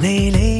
Neyle